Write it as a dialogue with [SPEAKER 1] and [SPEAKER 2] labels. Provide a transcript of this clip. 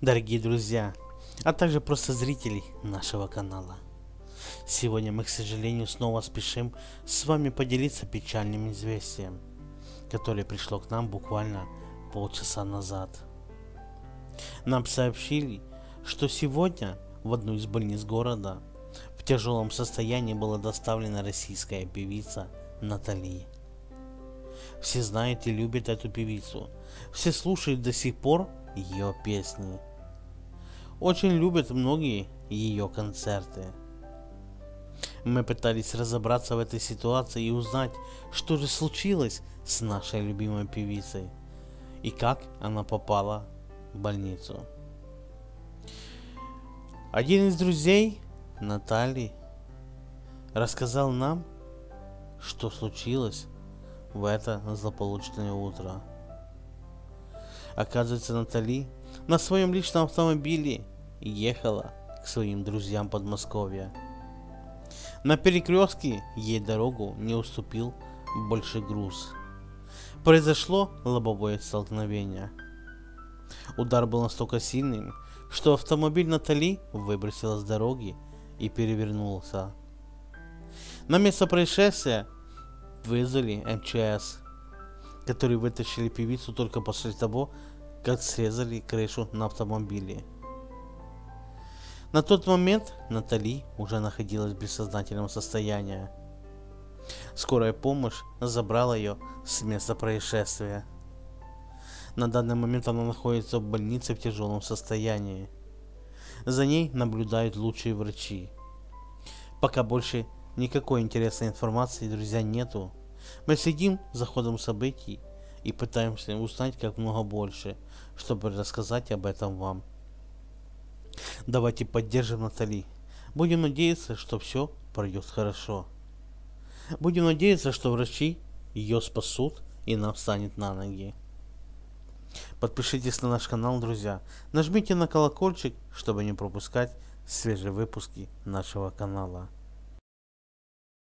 [SPEAKER 1] дорогие друзья, а также просто зрители нашего канала. Сегодня мы, к сожалению, снова спешим с вами поделиться печальным известием, которое пришло к нам буквально полчаса назад. Нам сообщили, что сегодня в одну из больниц города в тяжелом состоянии была доставлена российская певица Натали. Все знают и любят эту певицу. Все слушают до сих пор ее песни. Очень любят многие ее концерты. Мы пытались разобраться в этой ситуации и узнать, что же случилось с нашей любимой певицей и как она попала в больницу. Один из друзей Натальи рассказал нам, что случилось в это злополучное утро. Оказывается, Натали на своем личном автомобиле ехала к своим друзьям Подмосковья. На перекрестке ей дорогу не уступил больше груз. Произошло лобовое столкновение. Удар был настолько сильным, что автомобиль Натали выбросила с дороги и перевернулся. На место происшествия вызвали МЧС, которые вытащили певицу только после того, как срезали крышу на автомобиле. На тот момент Натали уже находилась в бессознательном состоянии. Скорая помощь забрала ее с места происшествия. На данный момент она находится в больнице в тяжелом состоянии. За ней наблюдают лучшие врачи. Пока больше никакой интересной информации, друзья, нету. Мы следим за ходом событий и пытаемся узнать как много больше, чтобы рассказать об этом вам. Давайте поддержим Натали. Будем надеяться, что все пройдет хорошо. Будем надеяться, что врачи ее спасут и нам станет на ноги. Подпишитесь на наш канал, друзья. Нажмите на колокольчик, чтобы не пропускать свежие выпуски нашего канала.